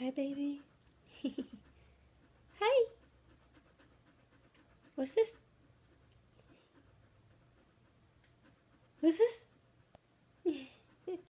Hi, baby. Hi. What's this? What's this?